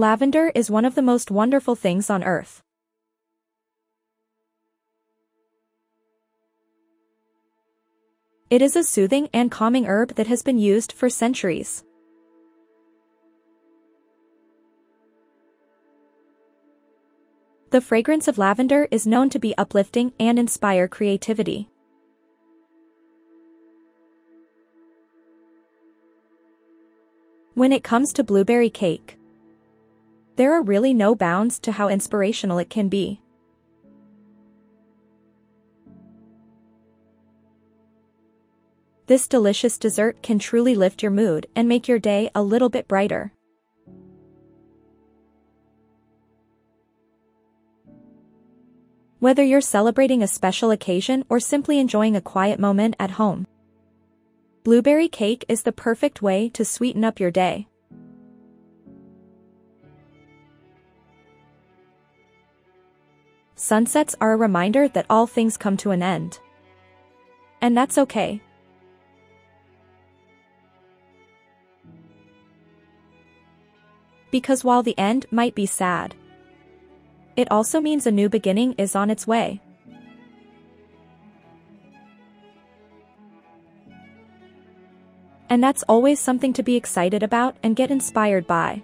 Lavender is one of the most wonderful things on earth. It is a soothing and calming herb that has been used for centuries. The fragrance of lavender is known to be uplifting and inspire creativity. When it comes to blueberry cake, there are really no bounds to how inspirational it can be. This delicious dessert can truly lift your mood and make your day a little bit brighter. Whether you're celebrating a special occasion or simply enjoying a quiet moment at home, blueberry cake is the perfect way to sweeten up your day. Sunsets are a reminder that all things come to an end. And that's okay. Because while the end might be sad, it also means a new beginning is on its way. And that's always something to be excited about and get inspired by.